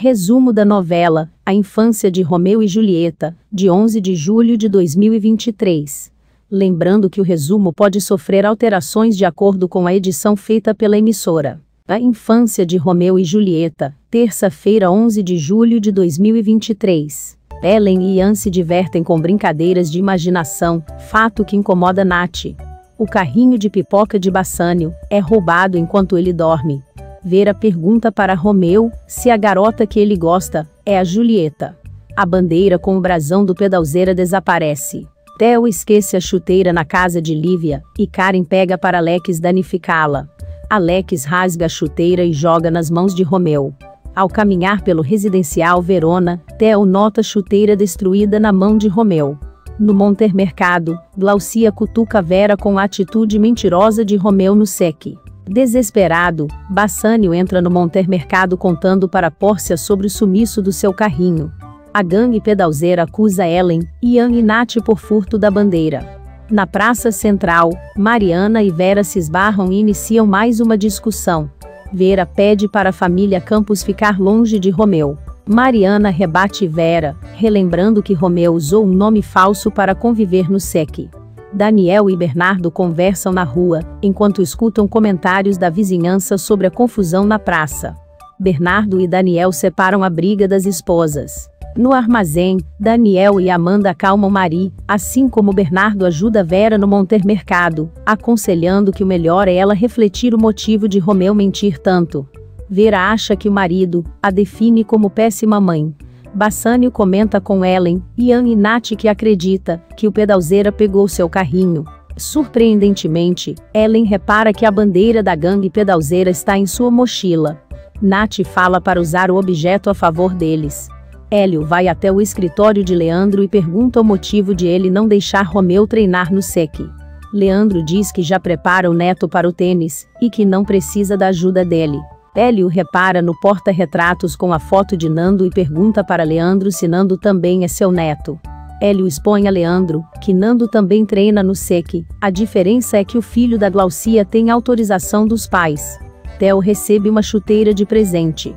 Resumo da novela A Infância de Romeu e Julieta, de 11 de julho de 2023. Lembrando que o resumo pode sofrer alterações de acordo com a edição feita pela emissora. A Infância de Romeu e Julieta, terça-feira, 11 de julho de 2023. Ellen e Ian se divertem com brincadeiras de imaginação, fato que incomoda Nath. O carrinho de pipoca de Bassânio é roubado enquanto ele dorme. Vera pergunta para Romeu se a garota que ele gosta é a Julieta. A bandeira com o brasão do pedalzeira desaparece. Theo esquece a chuteira na casa de Lívia e Karen pega para Alex danificá-la. Alex rasga a chuteira e joga nas mãos de Romeu. Ao caminhar pelo residencial Verona, Theo nota a chuteira destruída na mão de Romeu. No Montermercado, Glaucia cutuca Vera com a atitude mentirosa de Romeu no SEC. Desesperado, Bassânio entra no Montermercado contando para Pórcia sobre o sumiço do seu carrinho. A gangue pedalzeira acusa Ellen, Ian e Nath por furto da bandeira. Na Praça Central, Mariana e Vera se esbarram e iniciam mais uma discussão. Vera pede para a família Campos ficar longe de Romeu. Mariana rebate Vera, relembrando que Romeu usou um nome falso para conviver no SEC. Daniel e Bernardo conversam na rua, enquanto escutam comentários da vizinhança sobre a confusão na praça. Bernardo e Daniel separam a briga das esposas. No armazém, Daniel e Amanda acalmam Marie, assim como Bernardo ajuda Vera no monter mercado, aconselhando que o melhor é ela refletir o motivo de Romeu mentir tanto. Vera acha que o marido a define como péssima mãe. Bassânio comenta com Ellen, Ian e Nath que acredita que o pedalzeira pegou seu carrinho. Surpreendentemente, Ellen repara que a bandeira da gangue pedalzeira está em sua mochila. Nath fala para usar o objeto a favor deles. Hélio vai até o escritório de Leandro e pergunta o motivo de ele não deixar Romeu treinar no SEC. Leandro diz que já prepara o neto para o tênis e que não precisa da ajuda dele. Hélio repara no porta-retratos com a foto de Nando e pergunta para Leandro se Nando também é seu neto. Hélio expõe a Leandro que Nando também treina no SEC. A diferença é que o filho da Glaucia tem autorização dos pais. Theo recebe uma chuteira de presente.